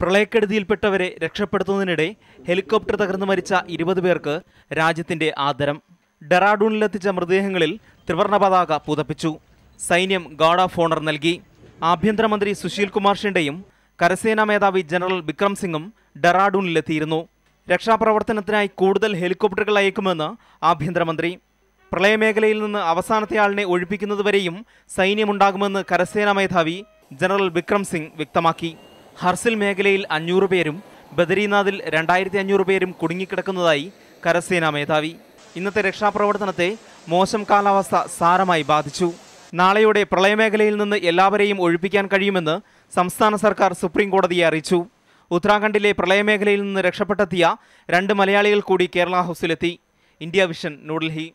പ്രളയക്കെടുതിയിൽപ്പെട്ടവരെ രക്ഷപ്പെടുത്തുന്നതിനിടെ helicopter തകർന്നു മരിച്ച ഇരുപത് പേർക്ക് രാജ്യത്തിന്റെ ആദരം. ഡെറാഡൂണിലെത്തിച്ച മൃതദേഹങ്ങളിൽ ത്രിവർണ പതാക പുതപ്പിച്ചു. സൈന്യം ഗാർഡ് ഓഫ് ഓണർ നൽകി. ആഭ്യന്തരമന്ത്രി സുശീൽ കുമാർ ഷിൻഡെയും കരസേനാ മേധാവി ജനറൽ വിക്രം സിംഗും ഡെറാഡൂണിലെത്തിയിരുന്നു. രക്ഷാപ്രവർത്തനത്തിനായി കൂടുതൽ ഹെലികോപ്റ്ററുകൾ അയക്കുമെന്ന് ആഭ്യന്തരമന്ത്രി. പ്രളയമേഖലയിൽ നിന്ന് അവസാനത്തെ ആളിനെ ഒഴിപ്പിക്കുന്നതുവരെയും സൈന്യമുണ്ടാകുമെന്ന് കരസേനാ മേധാവി ജനറൽ വിക്രം സിംഗ് വ്യക്തമാക്കി. ഹർസിൽ മേഖലയിൽ അഞ്ഞൂറ് പേരും ബദരീനാഥിൽ രണ്ടായിരത്തി അഞ്ഞൂറ് പേരും കുടുങ്ങിക്കിടക്കുന്നതായി കരസേനാ മേധാവി. ഇന്നത്തെ രക്ഷാപ്രവർത്തനത്തെ മോശം കാലാവസ്ഥ സാരമായി ബാധിച്ചു. നാളെയോടെ പ്രളയമേഖലയിൽ നിന്ന് എല്ലാവരെയും ഒഴിപ്പിക്കാൻ കഴിയുമെന്ന് സംസ്ഥാന സർക്കാർ സുപ്രീം കോടതിയെ അറിയിച്ചു. ഉത്തരാഖണ്ഡിലെ പ്രളയമേഖലയിൽ നിന്ന് രക്ഷപ്പെട്ടെത്തിയ രണ്ട് മലയാളികൾ കൂടി Kerala ഹൗസിലെത്തി. India vision New Delhi.